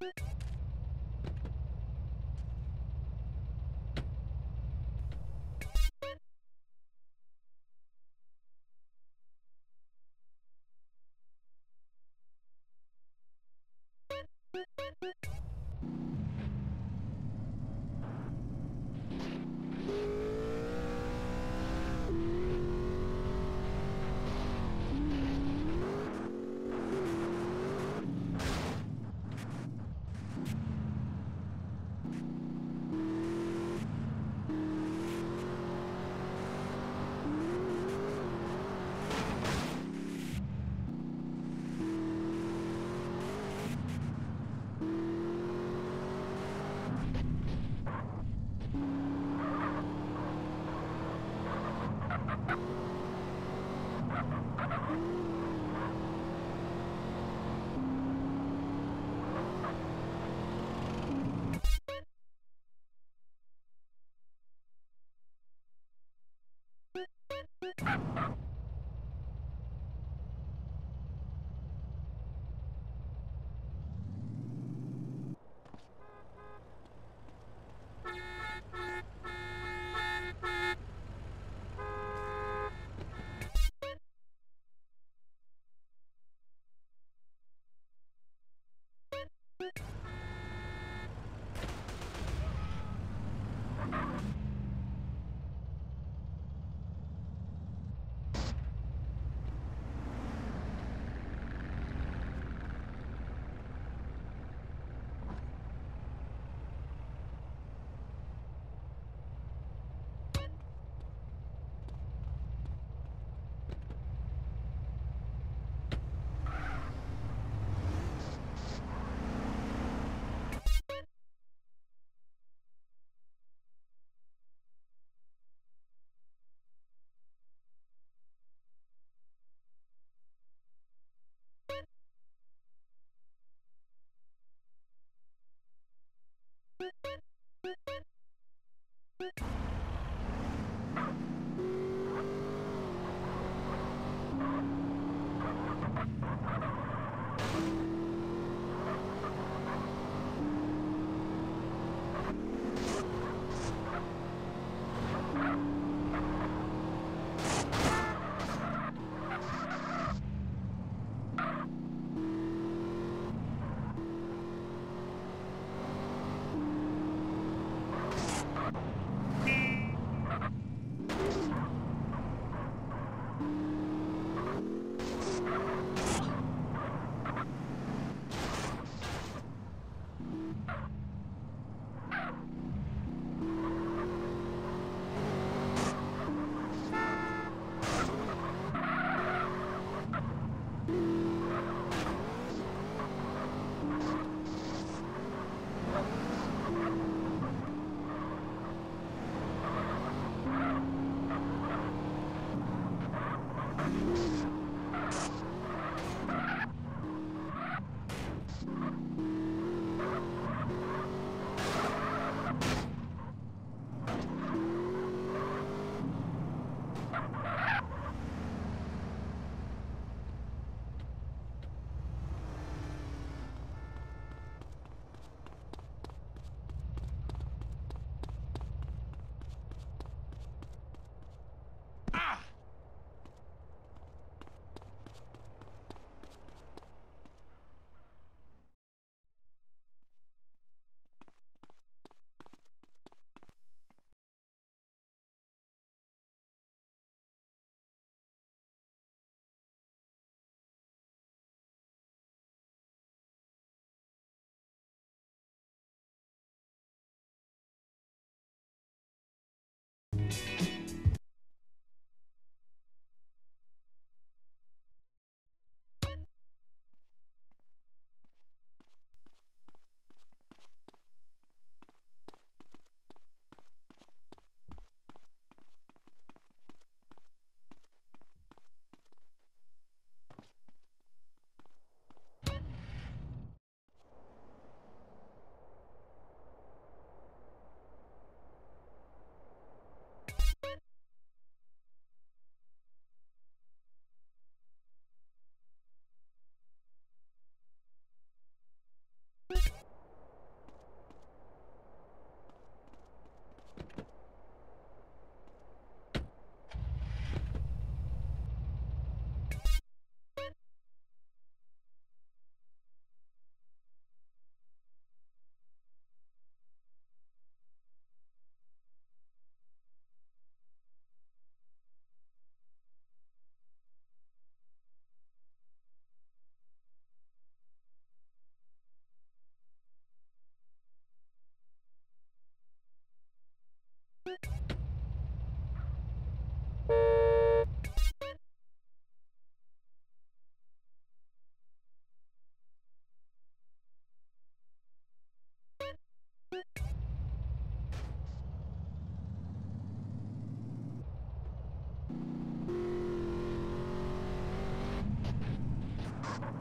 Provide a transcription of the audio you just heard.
you Ha ha ha!